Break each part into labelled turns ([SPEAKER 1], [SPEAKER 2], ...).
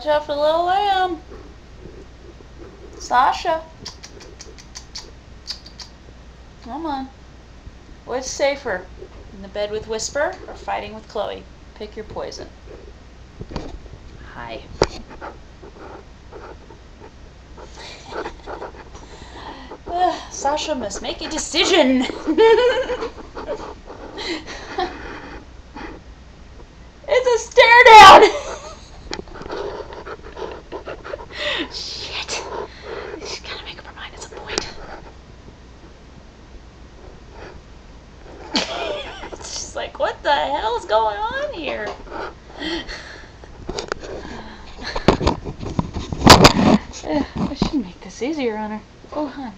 [SPEAKER 1] Watch out for the little lamb. Sasha. Come on. What's safer? In the bed with Whisper or fighting with Chloe? Pick your poison. Hi. Ugh, Sasha must make a decision. it's a stare down. Shit. She's gotta make up her mind at some point. it's just like, what the hell's going on here? I should make this easier on her. Oh, hon.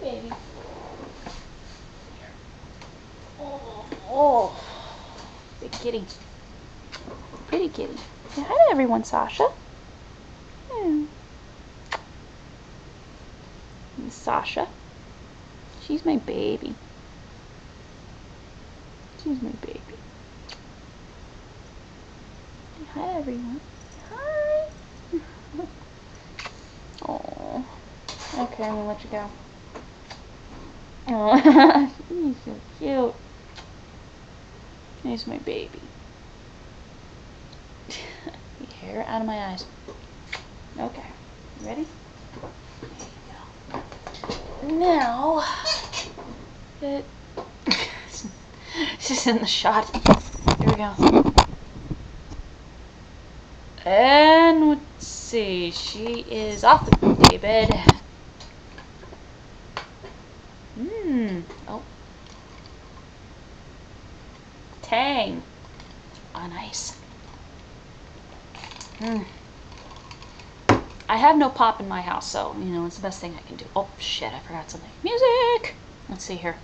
[SPEAKER 1] Hey, baby. Oh, oh. Big kitty. Pretty kitty. Say hi to everyone, Sasha. Hmm. And Sasha. She's my baby. She's my baby. Hi, everyone. Hi. Oh. Okay, I'm gonna let you go. Oh, he's so cute. He's my baby. Hair out of my eyes. Okay, ready? There you go. Now, it. She's in the shot. Here we go. And let's see, she is off the bed. Mmm. Oh. Tang. Ah, On ice. Mmm. I have no pop in my house, so, you know, it's the best thing I can do. Oh, shit, I forgot something. Music! Let's see here.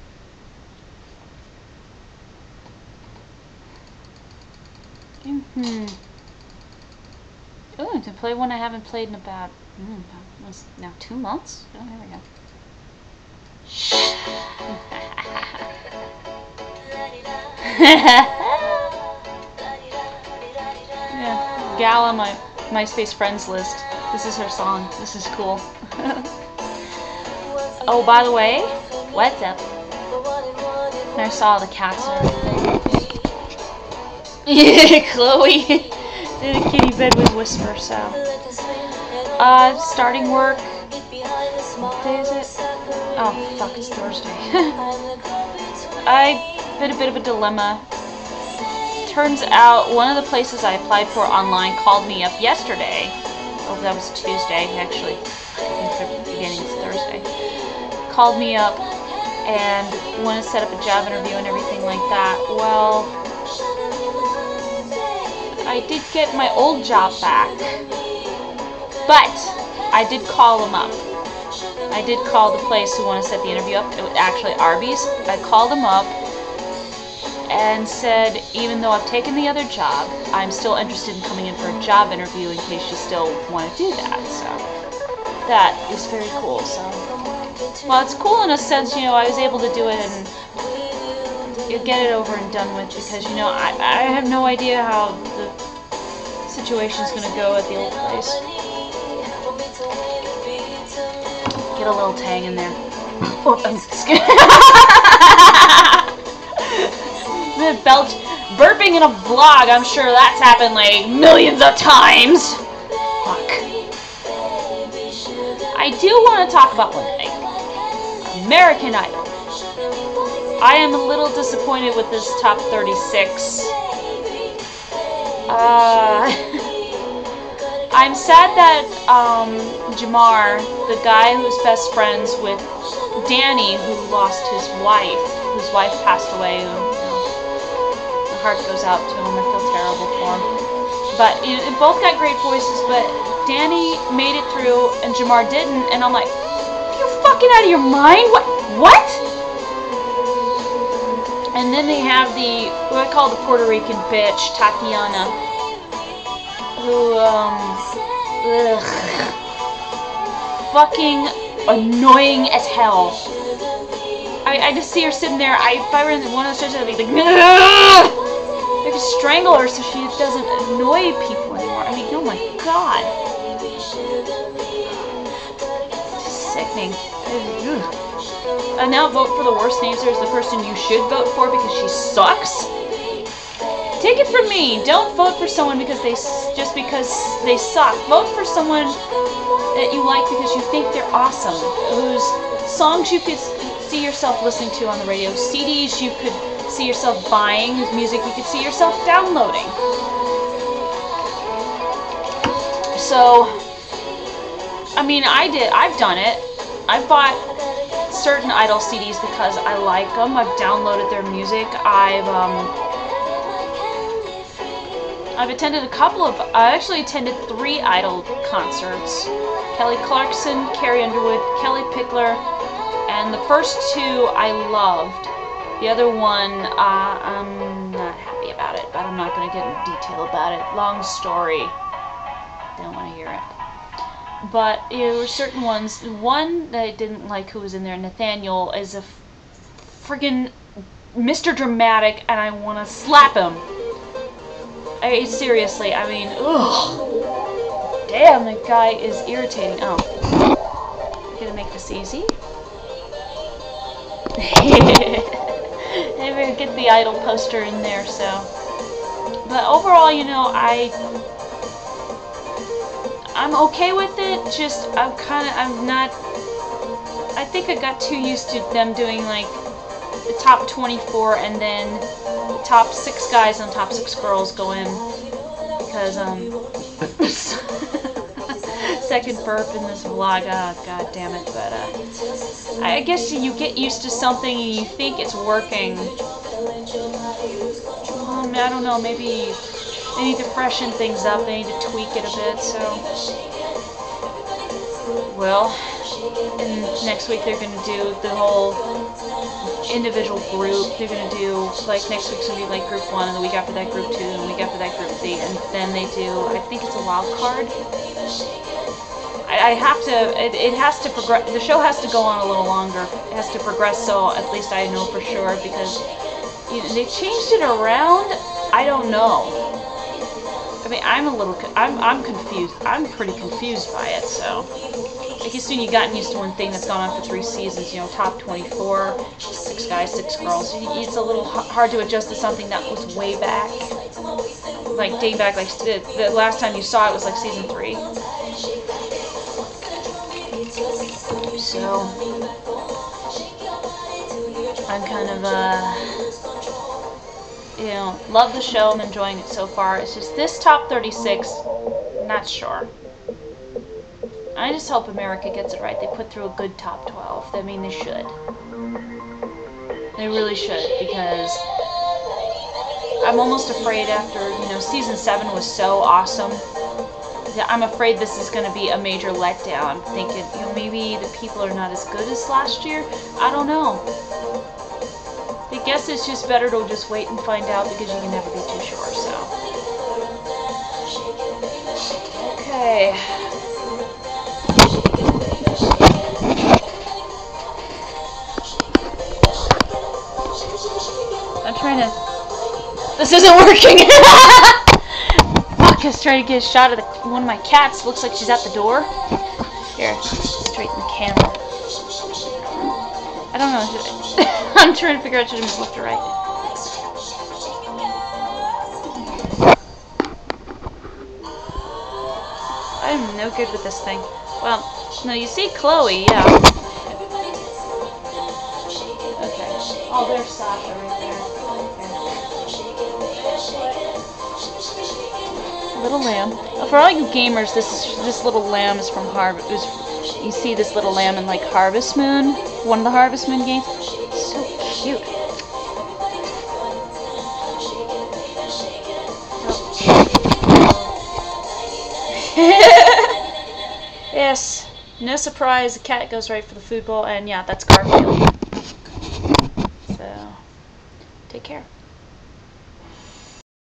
[SPEAKER 1] Mm-hmm. Oh, to play one I haven't played in about, mm, about now two months. Oh, there we go. yeah, gal on my MySpace friends list. This is her song. This is cool. oh, by the way, what's up? I saw the cats everything. Yeah, Chloe did a kitty bed with Whisper, so. Uh, starting work. What day is it? Oh, fuck, it's Thursday. I been a bit of a dilemma. Turns out one of the places I applied for online called me up yesterday. Oh, that was Tuesday, actually. I the beginning is Thursday. Called me up and want to set up a job interview and everything like that. Well, I did get my old job back, but I did call them up. I did call the place who want to set the interview up. It was actually Arby's. I called them up and said, even though I've taken the other job, I'm still interested in coming in for a job interview in case you still want to do that. So that is very cool. So well, it's cool in a sense, you know, I was able to do it and get it over and done with because you know I I have no idea how situation's gonna go at the old place. Get a little tang in there. Oh, I'm the belch burping in a vlog. I'm sure that's happened like millions of times. Fuck. I do want to talk about one thing. American Idol. I am a little disappointed with this top 36. Uh, I'm sad that um, Jamar, the guy who's best friends with Danny, who lost his wife, whose wife passed away, you know, the heart goes out to him. I feel terrible for him. But you know, both got great voices, but Danny made it through and Jamar didn't, and I'm like, you're you fucking out of your mind? What? What? And then they have the, what I call the Puerto Rican bitch, Tatiana, um, ugh, fucking annoying as hell. I, I just see her sitting there, I, if I were in one of those stretches, I'd be like, Ugh! I could strangle her so she doesn't annoy people anymore. I mean, oh my god. Sickening. And now vote for the worst dancer is the person you should vote for because she sucks? Take it from me. Don't vote for someone because they just because they suck. Vote for someone that you like because you think they're awesome. Whose songs you could see yourself listening to on the radio, CDs you could see yourself buying, whose music you could see yourself downloading. So, I mean, I did. I've done it. I've bought certain Idol CDs because I like them. I've downloaded their music. I've um, I've attended a couple of, I actually attended three Idol concerts. Kelly Clarkson, Carrie Underwood, Kellie Pickler, and the first two I loved. The other one, uh, I'm not happy about it, but I'm not going to get into detail about it. Long story. Don't want to hear it. But there were certain ones. One that I didn't like who was in there, Nathaniel, is a friggin' Mr. Dramatic, and I want to slap him. I seriously, I mean, ugh. Damn, that guy is irritating. Oh. Gonna make this easy. Maybe get the idol poster in there, so. But overall, you know, I I'm okay with it, just I'm kind of, I'm not, I think I got too used to them doing like the top 24 and then the top six guys and top six girls go in because um second burp in this vlog oh god damn it but uh I guess you get used to something and you think it's working. Um, I don't know maybe they need to freshen things up they need to tweak it a bit so. Well and next week they're gonna do the whole individual group. They're gonna do like next week's gonna be like group one, and the week after that group two, and the week after that group three, and then they do. I think it's a wild card. I, I have to. It, it has to progress. The show has to go on a little longer. It has to progress, so at least I know for sure because you know, they changed it around. I don't know. I mean, I'm a little. I'm I'm confused. I'm pretty confused by it. So. I guess when you've gotten used to one thing that's gone on for three seasons, you know, top 24, six guys, six girls, it's a little hard to adjust to something that was way back. Like, dating back, like, the, the last time you saw it was like season three. So, I'm kind of, uh, you know, love the show, I'm enjoying it so far. It's just this top 36, not sure. I just hope America gets it right. They put through a good top 12. I mean, they should. They really should, because I'm almost afraid after, you know, season 7 was so awesome. I'm afraid this is going to be a major letdown. Thinking, you know, maybe the people are not as good as last year. I don't know. I guess it's just better to just wait and find out because you can never be too sure, so. This isn't working! I was trying to get a shot of the, one of my cats. Looks like she's at the door. Here, straighten the camera. I don't know. I'm trying to figure out should I move left or right. I'm no good with this thing. Well, no, you see Chloe, yeah. Little lamb. For all you gamers, this is, this little lamb is from Harvest. You see this little lamb in like Harvest Moon, one of the Harvest Moon games. So cute. yes, no surprise, the cat goes right for the food bowl, and yeah, that's Garfield.